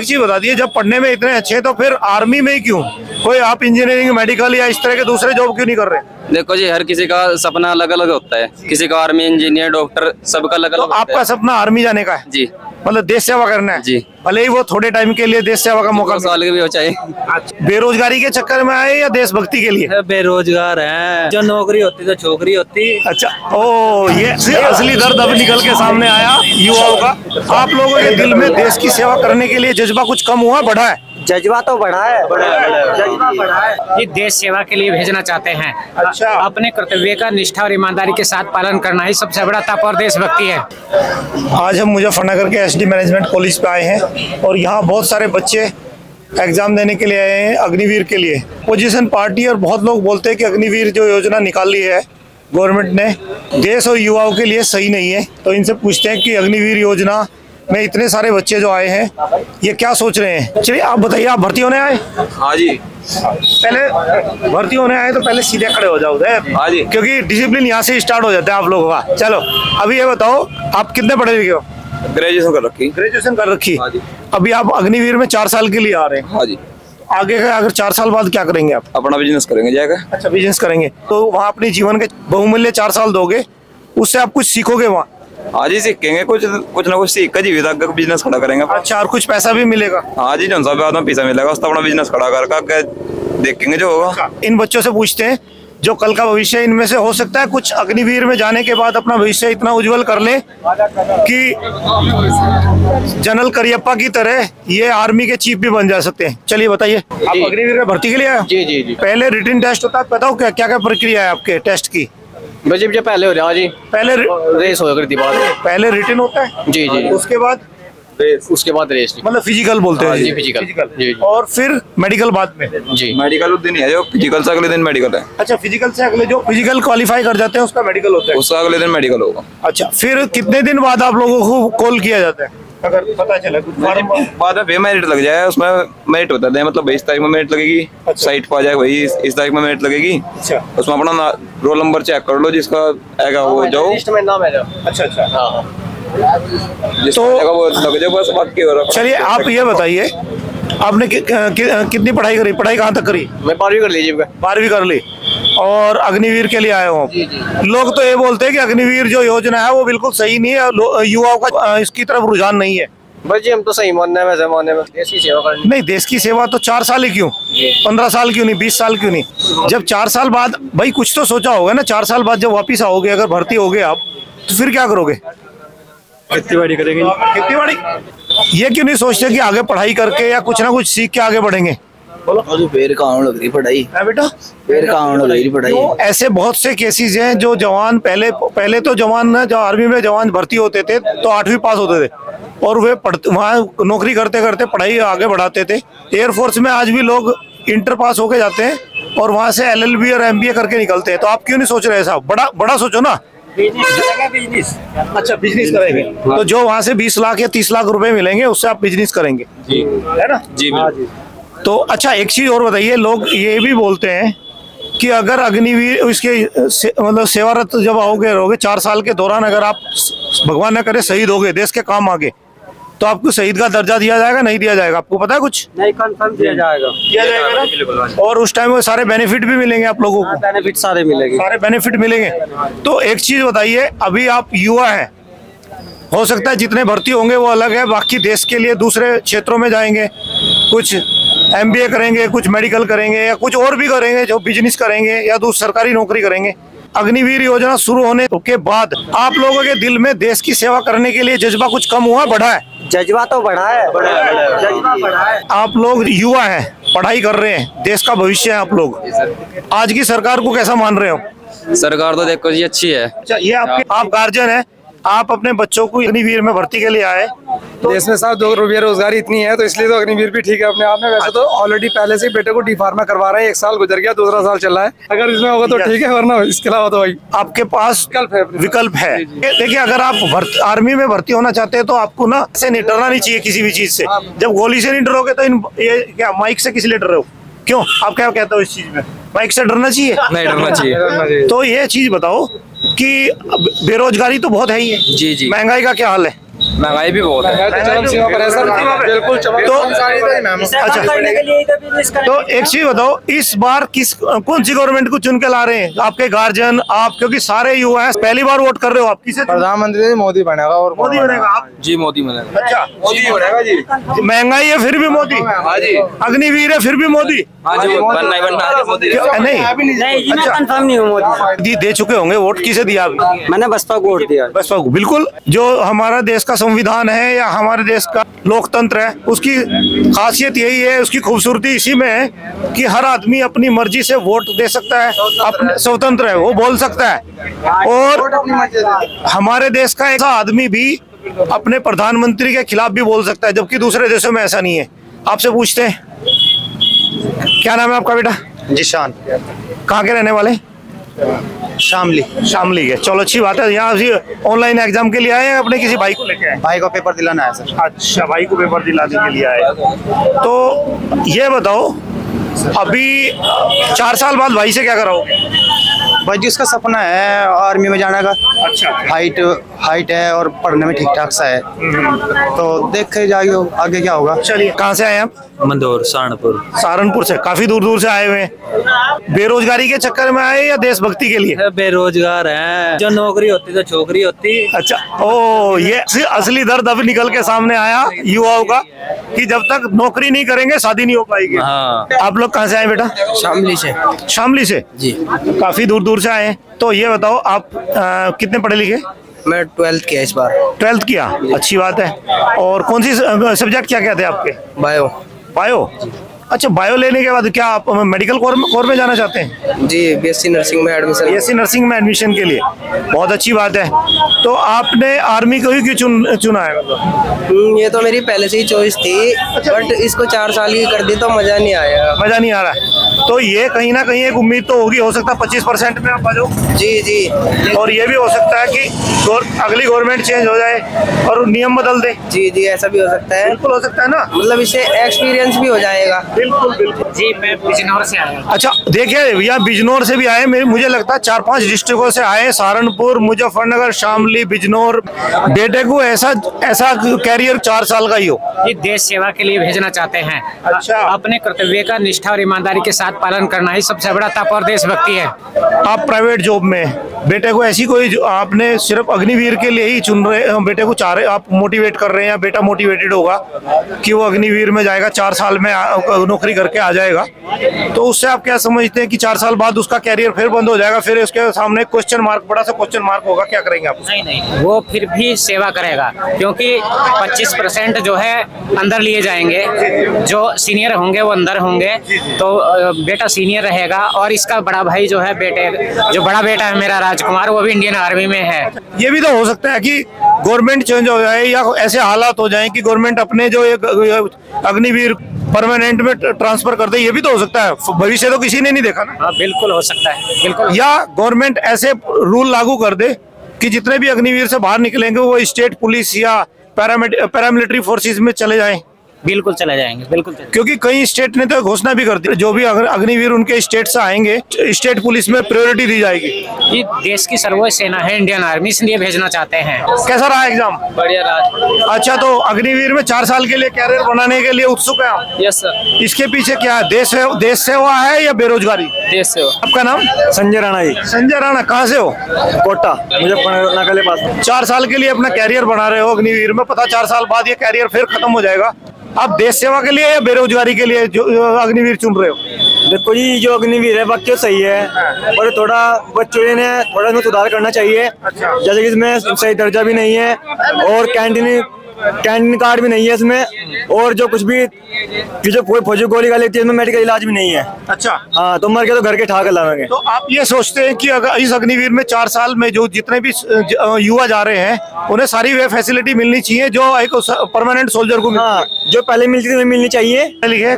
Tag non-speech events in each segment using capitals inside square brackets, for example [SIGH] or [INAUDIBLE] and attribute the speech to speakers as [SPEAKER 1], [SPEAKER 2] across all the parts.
[SPEAKER 1] एक चीज़ बता दिए जब पढ़ने में इतने अच्छे हैं तो फिर आर्मी में ही क्यों? कोई आप इंजीनियरिंग मेडिकल या इस तरह के दूसरे जॉब क्यों नहीं कर रहे?
[SPEAKER 2] देखो जी हर किसी का सपना अलग अलग होता है। किसी का आर्मी इंजीनियर डॉक्टर सबका अलग अलग तो
[SPEAKER 1] आपका सपना आर्मी जाने का है?
[SPEAKER 2] जी।
[SPEAKER 1] मतलब देश सेवा करना है?
[SPEAKER 2] जी।
[SPEAKER 1] भले ही वो थोड़े टाइम के लिए देश सेवा का मौका
[SPEAKER 2] साल के भी हो
[SPEAKER 1] चाहिए। बेरोजगारी के चक्कर में आए या देशभक्ति के लिए?
[SPEAKER 3] बेरोजगार है। जो नौकरी होती तो छोकरी होती।
[SPEAKER 1] अच्छा ओ ये असली दर्द अब निकल के सामने आया युवाओं का। आप लोगों के दिल में देश की सेवा करने के लिए जज्बा कुछ कम हुआ बढ़ा है?
[SPEAKER 3] जज्बा तो बढ़ा है। जज्बा बढ़ा है।
[SPEAKER 4] ये देश सेवा के लिए भेजना चाहते हैं।
[SPEAKER 1] अच्छा।
[SPEAKER 4] अपने कर्तव्य का निष्ठा और ईमानदारी के साथ पालन करना ही सबसे बड़ा तप और देशभक्ति है।
[SPEAKER 1] आज हम मुजफ्फरनगर के एसडी मैनेजमेंट कॉलेज पे आए हैं और यहाँ बहुत सारे बच्चे एग्ज़ाम देने के लिए आए हैं अग्निवीर के लिए। पोजीशन पार्टी और बहुत लोग बोलते हैं कि अग्निवीर जो योजना निकाली है गवर्नमेंट ने देश और युवाओं के लिए सही नहीं है। तो इनसे पूछते हैं कि अग्निवीर योजना में इतने सारे बच्चे जो आए हैं ये क्या सोच रहे हैं? चलिए आप बताइए आप भर्ती होने आए?
[SPEAKER 2] हाँ जी।
[SPEAKER 1] पहले भर्ती होने आए तो पहले सीधे खड़े हो जाओ।
[SPEAKER 2] हाँ जी।
[SPEAKER 1] क्योंकि डिसिप्लिन यहाँ से स्टार्ट हो जाता है आप लोगों का। चलो अभी ये बताओ आप कितने पढ़े लिखे हो?
[SPEAKER 2] ग्रेजुएशन कर रखी।
[SPEAKER 1] ग्रेजुएशन कर रखी।
[SPEAKER 2] हाँ जी।
[SPEAKER 1] अभी आप अग्निवीर में चार साल के लिए आ रहे हैं।
[SPEAKER 2] हाँ जी।
[SPEAKER 1] आगे का अगर चार साल बाद क्या करेंगे आप?
[SPEAKER 2] अपना बिज़नेस करेंगे जाएगा।
[SPEAKER 1] अच्छा बिज़नेस करेंगे। तो वहाँ अपने जीवन के बहुमूल्य चार साल दोगे उससे आप कुछ सीखोगे वहाँ?
[SPEAKER 2] हाँ जी सीखेंगे कुछ कुछ ना कुछ सीख कर जीवित आगे बिज़नेस खड़ा करेंगे
[SPEAKER 1] अच्छा और कुछ पैसा भी मिलेगा?
[SPEAKER 2] हाँ जी जौन सा बाद में पैसा मिलेगा उसका अपना बिज़नेस खड़ा कर देखेंगे जो होगा।
[SPEAKER 1] इन बच्चों से पूछते हैं जो कल का भविष्य इनमें से हो सकता है कुछ अग्निवीर में जाने के बाद अपना भविष्य इतना उज्जवल कर ले कि जनरल करियप्पा की तरह ये आर्मी के चीफ भी बन जा सकते हैं। चलिए बताइए आप अग्निवीर में भर्ती के लिए
[SPEAKER 3] जी जी जी।
[SPEAKER 1] पहले रिटर्न टेस्ट होता है बताओ क्या क्या क्या प्रक्रिया है आपके टेस्ट की?
[SPEAKER 3] बस जी पहले हो रहा जी।
[SPEAKER 1] पहले
[SPEAKER 3] रेस हो करती बात
[SPEAKER 1] पहले रिटर्न होता है?
[SPEAKER 3] जी जी।
[SPEAKER 1] उसके बाद?
[SPEAKER 3] उसके बाद रेस
[SPEAKER 1] मतलब फ़िज़िकल बोलते हैं
[SPEAKER 3] हाँ जी, physical। जी, जी।
[SPEAKER 1] और फिर मेडिकल बाद में?
[SPEAKER 3] जी।
[SPEAKER 2] मेडिकल उस दिन ही है जो फ़िज़िकल से अगले दिन मेडिकल है।
[SPEAKER 1] अच्छा फ़िज़िकल से अगले जो फ़िज़िकल क्वालिफाई कर जाते हैं उसका मेडिकल होता है।
[SPEAKER 2] उसका अगले दिन मेडिकल होगा।
[SPEAKER 1] अच्छा फिर कितने दिन बाद आप लोगों को कॉल किया जाता है? अगर पता चला कुछ
[SPEAKER 2] बाद में मेरिट लग जाए उसमें मेरिट होता है। मतलब बीस तारीख में मेरिट लगेगी अच्छा। साइट पर आ जाए वही इस तारीख में मेरिट लगेगी।
[SPEAKER 1] अच्छा।
[SPEAKER 2] उसमें अपना रोल नंबर चेक कर लो जिसका आएगा वो जाओ।
[SPEAKER 3] लिस्ट में नाम है जो।
[SPEAKER 1] अच्छा अच्छा।
[SPEAKER 3] हाँ
[SPEAKER 2] जिसका
[SPEAKER 1] तो-
[SPEAKER 2] वो लग जाओ बस बाकी
[SPEAKER 1] चलिए आप ये बताइए आपने कि, कि, कितनी पढ़ाई करी? पढ़ाई कहाँ तक करी?
[SPEAKER 3] मैं बारहवीं कर लीजिए
[SPEAKER 1] बारहवीं कर ली। और अग्निवीर के लिए आए हो। लोग तो ये बोलते हैं कि अग्निवीर जो योजना है वो बिल्कुल सही नहीं है युवाओं का इसकी तरफ़ रुझान नहीं है।
[SPEAKER 3] बस जी हम तो सही मानने हैं वैसे में देश की सेवा करनी
[SPEAKER 1] नहीं देश की सेवा तो चार साल ही क्यों? पंद्रह साल क्यों नहीं बीस साल क्यों नहीं? जब चार साल बाद भाई कुछ तो सोचा होगा ना चार साल बाद जब वापिस आओगे अगर भर्ती होगे आप तो फिर क्या करोगे? खेती बाड़ी करेंगे। खेती बाड़ी ये क्यों नहीं सोचते कि आगे पढ़ाई करके या कुछ ना कुछ सीख के आगे बढ़ेंगे?
[SPEAKER 5] लग रही पढ़ाई?
[SPEAKER 1] है
[SPEAKER 5] लग रही पढ़ाई?
[SPEAKER 1] तो ऐसे बहुत से केसेस हैं जो जवान पहले पहले तो जवान ना जो आर्मी में जवान भर्ती होते थे तो आठवीं पास होते थे। और वे पढ़ते वहाँ नौकरी करते करते पढ़ाई आगे बढ़ाते थे। एयरफोर्स में आज भी लोग इंटर पास होके जाते हैं और वहाँ से एलएलबी और एमबीए करके निकलते हैं। तो आप क्यों नहीं सोच रहे साहब? बड़ा बड़ा सोचो ना। अच्छा बिज़नेस करेंगे। तो जो वहाँ से बीस लाख या तीस लाख रुपए मिलेंगे उससे आप बिज़नेस करेंगे। है ना?
[SPEAKER 2] जी बिल्कुल।
[SPEAKER 1] तो अच्छा एक चीज़ और बताइए लोग ये भी बोलते हैं कि अगर अग्निवीर इसके से, मतलब सेवारत जब आओगे रहोगे चार साल के दौरान अगर आप भगवान न करे शहीद हो गए देश के काम आगे तो आपको शहीद का दर्जा दिया जाएगा नहीं दिया जाएगा? आपको पता है कुछ?
[SPEAKER 3] नहीं कंफर्म दिया जाएगा।
[SPEAKER 1] दिया जाएगा ना? और उस टाइम में सारे बेनिफिट भी मिलेंगे आप लोगों को।
[SPEAKER 3] बेनिफिट सारे मिलेंगे।
[SPEAKER 1] सारे बेनिफिट मिलेंगे। तो एक चीज़ बताइए अभी आप युवा हैं हो सकता है जितने भर्ती होंगे वो अलग है बाकी देश के लिए दूसरे क्षेत्रों में जाएँगे कुछ एमबीए करेंगे कुछ मेडिकल करेंगे या कुछ और भी करेंगे जो बिज़नेस करेंगे या दूसरी सरकारी नौकरी करेंगे। अग्निवीर योजना शुरू होने के बाद आप लोगों के दिल में देश की सेवा करने के लिए जज्बा कुछ कम हुआ बढ़ा है?
[SPEAKER 3] जज्बा तो बढ़ा है। जज्बा बढ़ा है।
[SPEAKER 1] आप लोग युवा हैं पढ़ाई कर रहे हैं देश का भविष्य है आप लोग। आज की सरकार को कैसा मान रहे हो?
[SPEAKER 2] सरकार तो देखो जी अच्छी है।
[SPEAKER 1] अच्छा ये आपके आप गार्जियन है आप अपने बच्चों को अग्निवीर में भर्ती के लिए आए। तो
[SPEAKER 6] देश में साहब दो बेरोजगारी इतनी है तो इसलिए तो अग्निवीर भी ठीक है अपने आप में। वैसे तो ऑलरेडी पहले से ही बेटे को डी फार्मा करवा रहे हैं एक साल गुजर गया दूसरा साल चल रहा है। अगर इसमें होगा तो ठीक है वरना इसके अलावा तो भाई
[SPEAKER 1] आपके पास
[SPEAKER 6] विकल्प है
[SPEAKER 1] विकल्प है। देखिए अगर आप आर्मी में भर्ती होना चाहते हैं तो आपको ना ऐसे नहीं डरना नहीं चाहिए किसी भी चीज़ से। जब गोली से नहीं डरोगे तो इन ये क्या माइक से किस लिए डर रहे हो? क्यों? आप क्या कहते हो इस चीज़ में? माइक से डरना चाहिए?
[SPEAKER 2] नहीं डरना चाहिए। [LAUGHS]
[SPEAKER 1] तो ये चीज़ बताओ कि बेरोजगारी तो बहुत है ही है
[SPEAKER 2] जी, जी।
[SPEAKER 1] महँगाई का क्या हाल है
[SPEAKER 2] महँगाई भी बहुत है।
[SPEAKER 6] तो है बिल्कुल
[SPEAKER 1] तो अच्छा तो एक चीज़ बताओ इस बार किस कौन सी गवर्नमेंट को चुन के ला रहे हैं? आपके गार्जियन आप क्योंकि सारे युवा हैं पहली बार वोट कर रहे हो आप। किसे
[SPEAKER 6] प्रधानमंत्री मोदी बनेगा और
[SPEAKER 1] मोदी बनेगा आप?
[SPEAKER 2] जी मोदी मिलेगा
[SPEAKER 1] अच्छा
[SPEAKER 2] मोदी बनेगा जी।
[SPEAKER 1] महँगाई है फिर भी मोदी।
[SPEAKER 2] हाँ
[SPEAKER 1] अग्निवीर है फिर भी मोदी।
[SPEAKER 2] हाँ
[SPEAKER 1] नहीं।
[SPEAKER 3] नहीं
[SPEAKER 1] अच्छा।
[SPEAKER 3] कंफर्म नहीं हूँ मोदी
[SPEAKER 1] दी- दे चुके होंगे वोट किसे दिया
[SPEAKER 3] मैंने बसपा को वोट दिया।
[SPEAKER 1] बसपा को बिल्कुल। जो हमारा देश का संविधान है या हमारे देश का लोकतंत्र है उसकी खासियत यही है उसकी खूबसूरती इसी में है कि हर आदमी अपनी मर्ज़ी से वोट दे सकता है अपने स्वतंत्र है वो बोल सकता है। और हमारे देश का ऐसा आदमी भी अपने प्रधानमंत्री के खिलाफ भी बोल सकता है जबकि दूसरे देशों में ऐसा नहीं है। आपसे पूछते हैं। क्या नाम है आपका बेटा?
[SPEAKER 7] जिशान
[SPEAKER 1] कहाँ के रहने वाले?
[SPEAKER 7] शामली।
[SPEAKER 1] शामली के। चलो अच्छी बात है। यहाँ ऑनलाइन एग्ज़ाम के लिए आए हैं? अपने किसी भाई को लेके आए?
[SPEAKER 7] भाई को पेपर दिलाना है सर
[SPEAKER 1] अच्छा भाई को पेपर दिलाने के लिए आए। तो ये बताओ अभी चार साल बाद भाई से क्या कराओगे?
[SPEAKER 7] भाई जी उसका सपना है आर्मी में जाने का।
[SPEAKER 1] अच्छा
[SPEAKER 7] हाइट हाइट है और पढ़ने में ठीक ठाक सा है। तो देखे जाइए आगे क्या होगा।
[SPEAKER 1] चलिए। कहाँ से आए आप?
[SPEAKER 5] मंदौर सहारनपुर।
[SPEAKER 1] सहारनपुर से। काफ़ी दूर दूर से आए हुए हैं। बेरोजगारी के चक्कर में आए या देशभक्ति के लिए?
[SPEAKER 5] बेरोजगार है। जो नौकरी होती तो छोकरी होती।
[SPEAKER 1] अच्छा ओ ये असली दर्द अभी निकल के सामने आया युवाओं का। कि जब तक नौकरी नहीं करेंगे शादी नहीं हो पाएगी।
[SPEAKER 5] हाँ।
[SPEAKER 1] आप लोग कहाँ से आए बेटा?
[SPEAKER 5] शामली से।
[SPEAKER 1] शामली से?
[SPEAKER 5] जी।
[SPEAKER 1] काफ़ी दूर दूर से आए हैं। तो ये बताओ आप आ, कितने पढ़े लिखे?
[SPEAKER 5] मैं ट्वेल्थ किया इस बार।
[SPEAKER 1] ट्वेल्थ किया? अच्छी बात है। और कौन सी सब्जेक्ट क्या क्या थे आपके?
[SPEAKER 5] बायो।
[SPEAKER 1] बायो? अच्छा बायो लेने के बाद क्या आप मेडिकल कोर में, कोर में जाना चाहते हैं?
[SPEAKER 5] जी बीएससी नर्सिंग में एडमिशन
[SPEAKER 1] बीएससी नर्सिंग में एडमिशन के लिए। बहुत अच्छी बात है। तो आपने आर्मी को ही क्यों चुन चुना है? मतलब
[SPEAKER 5] हम्म, ये तो मेरी पहले से ही चॉइस थी अच्छा, बट इसको चार साल ही कर दी तो मज़ा नहीं आया।
[SPEAKER 1] मज़ा नहीं आ रहा है। तो ये कहीं ना कहीं एक उम्मीद तो होगी हो सकता है पच्चीस परसेंट में आप आ जाओ।
[SPEAKER 5] जी जी।
[SPEAKER 1] और ये भी हो सकता है कि गौर- अगली गवर्नमेंट चेंज हो जाए और नियम बदल दे।
[SPEAKER 5] जी जी ऐसा भी हो सकता है।
[SPEAKER 1] बिल्कुल हो सकता है ना।
[SPEAKER 5] मतलब इससे एक्सपीरियंस भी हो जाएगा।
[SPEAKER 1] बिल्कुल बिल्कुल।
[SPEAKER 4] जी मैं बिजनौर से आया
[SPEAKER 1] अच्छा देखिए यहाँ बिजनौर से भी आए मुझे लगता है चार पाँच डिस्ट्रिक्टों से आए सहारनपुर मुजफ्फरनगर शामली बिजनौर। बेटे को ऐसा ऐसा कैरियर चार साल का ही हो।
[SPEAKER 4] ये देश सेवा के लिए भेजना चाहते हैं।
[SPEAKER 1] अच्छा।
[SPEAKER 4] अपने कर्तव्य का निष्ठा और ईमानदारी के साथ पालन करना ही सबसे बड़ा तप और देशभक्ति है।
[SPEAKER 1] आप प्राइवेट जॉब में बेटे को ऐसी कोई आपने सिर्फ़ अग्निवीर के लिए ही चुन रहे बेटे को चाह रहे आप मोटिवेट कर रहे हैं या बेटा मोटिवेटेड होगा कि वो अग्निवीर में जाएगा चार साल में नौकरी करके आ जाएगा? तो उससे आप क्या समझते हैं कि चार साल बाद उसका कैरियर फिर बंद हो जाएगा फिर उसके सामने क्वेश्चन मार्क बड़ा सा क्वेश्चन मार्क होगा क्या करेंगे आप?
[SPEAKER 4] नहीं नहीं वो फिर भी सेवा करेगा क्योंकि 25 परसेंट जो है अंदर लिए जाएँगे जो सीनियर होंगे वो अंदर होंगे तो बेटा सीनियर रहेगा और इसका बड़ा भाई जो है बेटे जो बड़ा बेटा है मेरा राजकुमार वो भी इंडियन आर्मी में है।
[SPEAKER 1] ये भी तो हो सकता है कि गवर्नमेंट चेंज हो जाए या ऐसे हालात हो जाए कि गवर्नमेंट अपने जो एक अग्निवीर परमानेंट में ट्रांसफ़र कर दे ये भी तो हो सकता है। भविष्य तो किसी ने नहीं देखा ना।
[SPEAKER 4] हाँ बिल्कुल हो सकता है बिल्कुल।
[SPEAKER 1] या गवर्नमेंट ऐसे रूल लागू कर दे कि जितने भी अग्निवीर से बाहर निकलेंगे वो स्टेट पुलिस या पैरामिलिट्री फोर्सेज में चले जाएँ।
[SPEAKER 4] बिल्कुल चले जाएँगे बिल्कुल चले
[SPEAKER 1] क्योंकि कई स्टेट ने तो घोषणा भी कर दी जो भी अगर अग्निवीर उनके स्टेट से आएँगे स्टेट पुलिस में प्रायोरिटी दी जाएगी।
[SPEAKER 4] ये देश की सर्वोच्च सेना है इंडियन आर्मी इसलिए भेजना चाहते हैं।
[SPEAKER 1] कैसा रहा एग्ज़ाम
[SPEAKER 5] बढ़िया राज
[SPEAKER 1] अच्छा तो अग्निवीर में चार साल के लिए कैरियर बनाने के लिए उत्सुक है आप?
[SPEAKER 5] यस सर
[SPEAKER 1] इसके पीछे क्या है देश सेव, देश सेवा है या बेरोजगारी?
[SPEAKER 5] देश से हो
[SPEAKER 1] आपका नाम?
[SPEAKER 6] संजय राणा जी।
[SPEAKER 1] संजय राणा कहाँ से हो?
[SPEAKER 6] कोटा मुजफ्फरनगर के पास।
[SPEAKER 1] चार साल के लिए अपना कैरियर बना रहे हो अग्निवीर में पता चार साल बाद ये कैरियर फिर खत्म हो जाएगा। आप देश सेवा के लिए या बेरोजगारी के लिए अग्निवीर चुन रहे हो?
[SPEAKER 6] देखो जी जो अग्निवीर है बाकी तो सही है पर थोड़ा बच्चों ने थोड़ा सुधार करना चाहिए। जैसे कि इसमें सही दर्जा भी नहीं है और कैंटीन कैंटीन कार्ड भी नहीं है इसमें और जो कुछ भी कि जो कोई फौजी गोली का लेती है इसमें मेडिकल इलाज भी नहीं है।
[SPEAKER 1] अच्छा।
[SPEAKER 6] हाँ तो मर के तो घर के ठा लावेंगे।
[SPEAKER 1] तो आप ये सोचते हैं कि अगर इस अग्निवीर में चार साल में जो जितने भी युवा जा रहे हैं उन्हें सारी वे फैसिलिटी मिलनी चाहिए जो एक परमानेंट सोल्जर को
[SPEAKER 6] हाँ जो पहले मिलती थी मिलनी चाहिए।
[SPEAKER 1] लिखे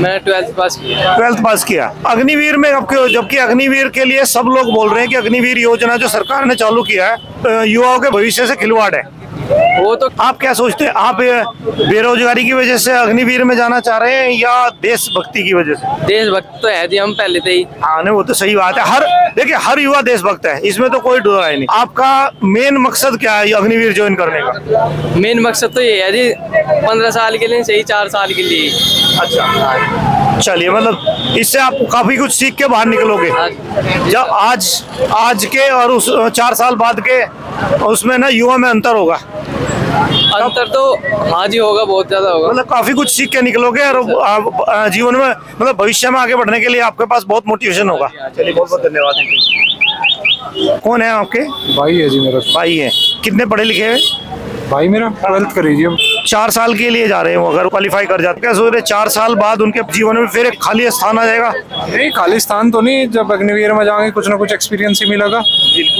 [SPEAKER 5] मैं ट्वेल्थ पास किया।
[SPEAKER 1] ट्वेल्थ पास किया। अग्निवीर में आपके जबकि अग्निवीर के लिए सब लोग बोल रहे हैं कि अग्निवीर योजना जो सरकार ने चालू किया है युवाओं के भविष्य से खिलवाड़ है।
[SPEAKER 5] वो तो
[SPEAKER 1] आप क्या सोचते हैं? आप बेरोजगारी की वजह से अग्निवीर में जाना चाह रहे हैं या देशभक्ति की वजह से?
[SPEAKER 5] देशभक्त तो है जी हम पहले से ही।
[SPEAKER 1] हाँ नहीं वो तो सही बात है। हर देखिए हर युवा देशभक्त है। इसमें तो कोई डर है नहीं। आपका मेन मकसद क्या है अग्निवीर ज्वाइन करने का?
[SPEAKER 5] मेन मकसद तो ये है जी पंद्रह साल के लिए सही चार साल के लिए।
[SPEAKER 1] अच्छा। चलिए मतलब इससे आप काफ़ी कुछ सीख के बाहर निकलोगे। जब आज आज के और उस चार साल बाद के उसमें ना युवा में अंतर होगा।
[SPEAKER 5] अंतर तो हाँ जी होगा बहुत ज़्यादा होगा।
[SPEAKER 1] मतलब काफ़ी कुछ सीख के निकलोगे और आप, जीवन में मतलब भविष्य में आगे बढ़ने के लिए आपके पास बहुत मोटिवेशन होगा। चलिए बहुत बहुत धन्यवाद। कौन है आपके?
[SPEAKER 8] भाई है जी मेरा।
[SPEAKER 1] भाई है। कितने पढ़े लिखे हैं?
[SPEAKER 8] भाई मेरा ट्वेल्थ करी जी अब
[SPEAKER 1] चार साल के लिए जा रहे हैं वो अगर क्वालिफाई कर जाते सोच रहे चार साल बाद उनके जीवन में फिर एक खाली स्थान आ जाएगा?
[SPEAKER 8] नहीं खालिस्तान तो नहीं जब अग्निवीर में जाएँगे कुछ ना कुछ एक्सपीरियंस ही मिलेगा।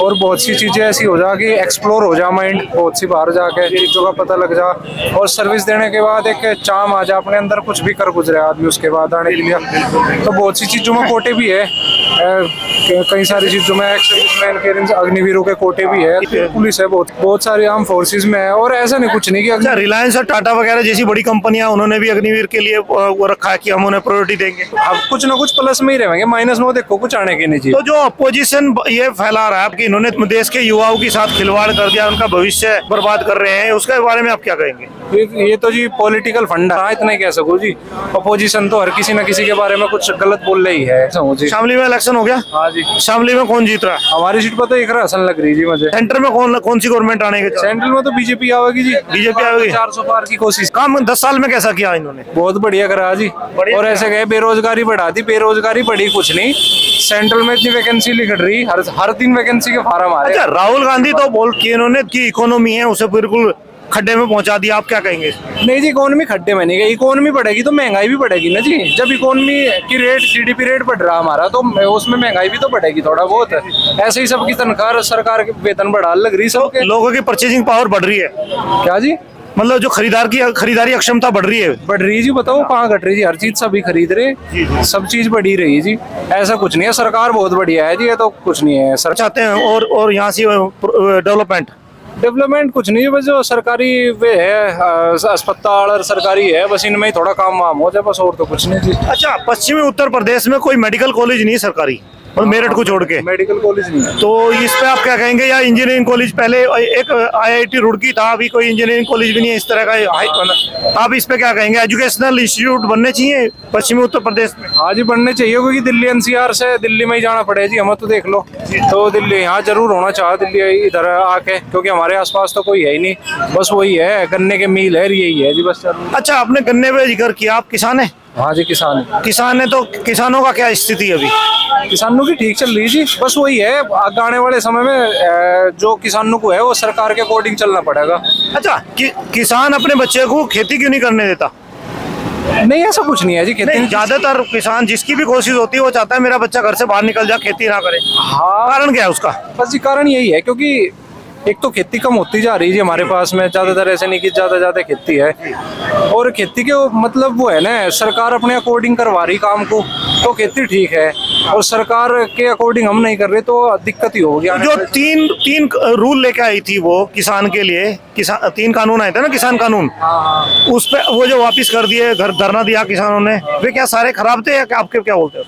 [SPEAKER 8] और बहुत सी चीज़ें ऐसी हो जा कि एक्सप्लोर हो जा माइंड बहुत सी बाहर जाके चीज़ों का पता लग जा। और सर्विस देने के बाद एक चाम आ जा अपने अंदर कुछ भी कर गुजरे आदमी उसके बाद आने के लिए। तो बहुत सी चीज़ों में कोटे भी है। कई सारी चीज़ों में एक्स सर्विसमैन के अग्निवीरों के कोटे भी है। पुलिस है बहुत बहुत सारी आर्म फोर्सेज में है। और ऐसा नहीं कुछ नहीं कि
[SPEAKER 1] अच्छा रिलायंस और टाटा वगैरह जैसी बड़ी कंपनियाँ उन्होंने भी अग्निवीर के लिए वो रखा है कि हम उन्हें प्रायोरिटी देंगे।
[SPEAKER 8] अब कुछ ना कुछ प्लस में ही रहेंगे। माइनस में देखो कुछ आने के नहीं चाहिए
[SPEAKER 1] तो जो अपोजिशन ये फैला रहा है कि इन्होंने देश के युवाओं के साथ खिलवाड़ कर दिया उनका भविष्य बर्बाद कर रहे हैं उसके बारे में आप क्या कहेंगे?
[SPEAKER 8] ये ये तो जी पॉलिटिकल फंड है। इतना ही कह सकूँ जी। अपोजिशन तो हर किसी न किसी के बारे में कुछ गलत बोल रही है जी।
[SPEAKER 1] शामली में इलेक्शन हो गया?
[SPEAKER 8] हाँ जी।
[SPEAKER 1] शामली में कौन जीत रहा है?
[SPEAKER 8] हमारी सीट पर तो एक रासन लग रही जी मुझे।
[SPEAKER 1] सेंटर में कौन कौन सी गवर्नमेंट आने के
[SPEAKER 8] सेंट्रल में तो बीजेपी आवेगी जी।
[SPEAKER 1] बीजेपी आवेगी?
[SPEAKER 8] चार सौ पार की कोशिश।
[SPEAKER 1] काम दस साल में कैसा किया इन्होंने?
[SPEAKER 8] बहुत बढ़िया करा जी। और ऐसे गए बेरोजगारी बढ़ा दी बेरोजगारी बढ़ी कुछ नहीं। सेंट्रल में इतनी वैकेंसी लिख रही हर हर दिन वैकेंसी के फार्म आ रहे
[SPEAKER 1] अच्छा राहुल गांधी तो बोल कि इन्होंने की इकोनॉमी है उसे बिल्कुल खड्डे में पहुँचा दिया आप क्या कहेंगे
[SPEAKER 8] नहीं जी इकोनॉमी खड्डे में नहीं गई। इकोनॉमी बढ़ेगी तो महँगाई भी बढ़ेगी ना जी। जब इकोनॉमी की रेट जीडीपी रेट बढ़ रहा हमारा तो उसमें महँगाई भी तो बढ़ेगी थोड़ा बहुत। ऐसे ही सबकी तनख्वाह सरकार के वेतन बढ़ा लग रही सबके।
[SPEAKER 1] लोगों की परचेजिंग पावर बढ़ रही है।
[SPEAKER 8] क्या जी?
[SPEAKER 1] मतलब जो खरीदार की खरीदारी अक्षमता बढ़ रही है।
[SPEAKER 8] बढ़ रही है जी बताओ कहाँ घट रही है हर चीज़ सभी खरीद रहे सब चीज़ बढ़ी रही है जी। ऐसा कुछ नहीं है सरकार बहुत बढ़िया है जी ये तो कुछ नहीं है। सर
[SPEAKER 1] चाहते हैं और और यहाँ से डेवलपमेंट
[SPEAKER 8] डेवलपमेंट कुछ नहीं बस जो सरकारी वे है अस्पताल और सरकारी है, बस इनमें ही थोड़ा काम वाम हो जाए, बस और तो कुछ नहीं जी।
[SPEAKER 1] अच्छा पश्चिमी उत्तर प्रदेश में कोई मेडिकल कॉलेज नहीं सरकारी? और मेरठ को छोड़ के।
[SPEAKER 8] मेडिकल कॉलेज नहीं है।
[SPEAKER 1] तो इस पे आप क्या कहेंगे या इंजीनियरिंग कॉलेज पहले एक आईआईटी रुड़की था अभी कोई इंजीनियरिंग कॉलेज भी नहीं है इस तरह का आप इस पे क्या कहेंगे एजुकेशनल इंस्टीट्यूट बनने चाहिए पश्चिमी उत्तर प्रदेश में?
[SPEAKER 8] हाँ जी बनने चाहिए क्योंकि दिल्ली एनसीआर से दिल्ली में ही जाना पड़ेगा जी हमें तो देख लो। तो दिल्ली यहाँ ज़रूर होना चाहे दिल्ली इधर आके क्योंकि हमारे आसपास तो कोई है ही नहीं। बस वही है गन्ने के मील है यही है जी बस
[SPEAKER 1] अच्छा आपने गन्ने पे ज़िक्र किया आप किसान है?
[SPEAKER 8] हाँ जी किसान।
[SPEAKER 1] किसान है तो किसानों का क्या स्थिति अभी?
[SPEAKER 8] किसानों की ठीक चल रही है जी। बस वही है आने वाले समय में जो किसानों को है वो सरकार के अकॉर्डिंग चलना पड़ेगा।
[SPEAKER 1] अच्छा कि, किसान अपने बच्चे को खेती क्यों नहीं करने देता?
[SPEAKER 8] नहीं ऐसा कुछ नहीं है जी खेती
[SPEAKER 1] ज़्यादातर किसान जिसकी भी कोशिश होती है वो चाहता है मेरा बच्चा घर से बाहर निकल जाए खेती ना करे।
[SPEAKER 8] हाँ।
[SPEAKER 1] कारण क्या है उसका?
[SPEAKER 8] बस जी कारण यही है क्योंकि एक तो खेती कम होती जा रही है हमारे पास में ज़्यादातर ऐसे नहीं कि ज़्यादा ज़्यादा खेती है। और खेती के मतलब वो है ना सरकार अपने अकॉर्डिंग करवा रही काम को तो खेती ठीक है। और सरकार के अकॉर्डिंग हम नहीं कर रहे तो दिक्कत ही होगी
[SPEAKER 1] जो तीन तीन रूल लेके आई थी वो किसान के लिए किसान तीन कानून आए थे ना किसान कानून? उस पर वो जो वापिस कर दिए घर धरना दिया किसानों ने वे क्या सारे खराब थे या आपके क्या बोलते हो?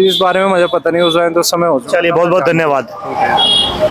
[SPEAKER 8] इस बारे में मुझे पता नहीं उस तो समय हो
[SPEAKER 1] चलिए बहुत बहुत धन्यवाद।